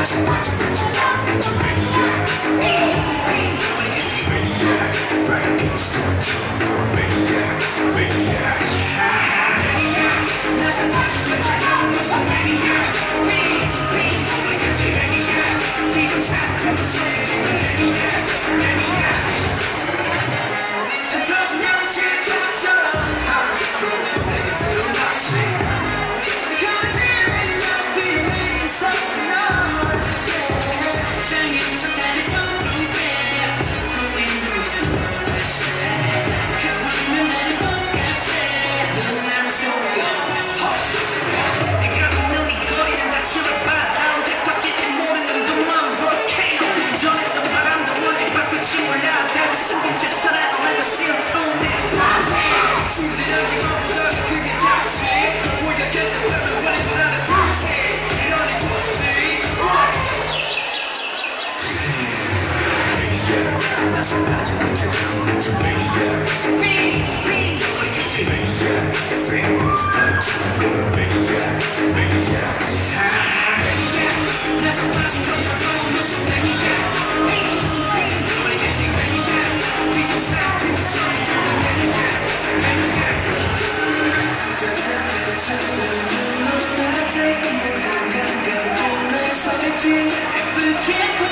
Not Every kid